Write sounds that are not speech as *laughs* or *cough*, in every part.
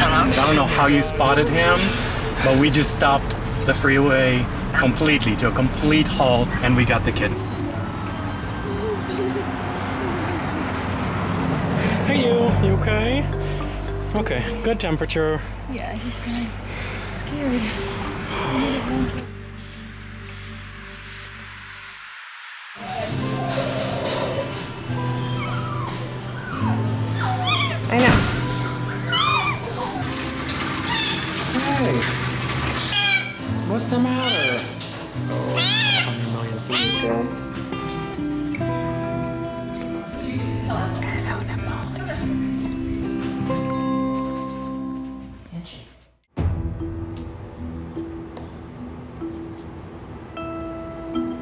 I don't know how you spotted him, but we just stopped the freeway completely to a complete halt and we got the kid. Hey you, you okay? Okay, good temperature. Yeah, he's fine. Scared. *sighs* Hey, what's the matter? Oh,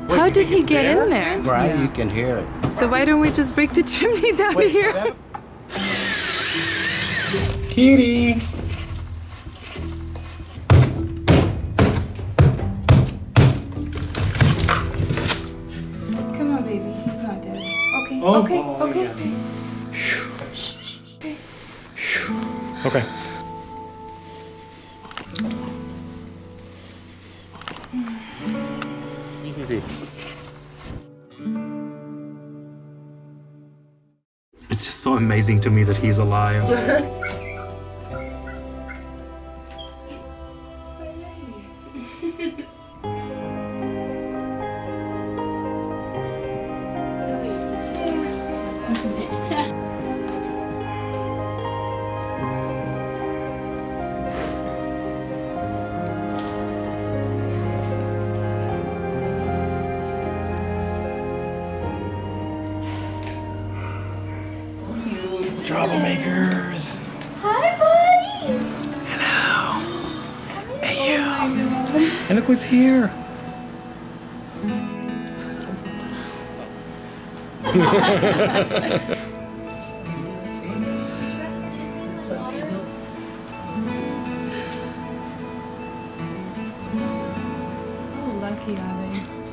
How did he get in there? Right, you can hear it. So why don't we just break the chimney down here? Kitty. Okay. Oh. okay. Oh, okay. Okay. Easy, easy. It's just so amazing to me that he's alive. *laughs* *laughs* Troublemakers. Hi, buddies. Hello. Hey you. And look who's here. *laughs* How lucky are they?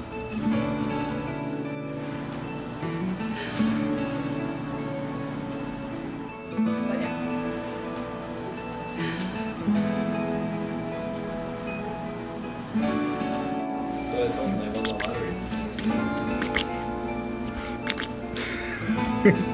I told him I won the lottery.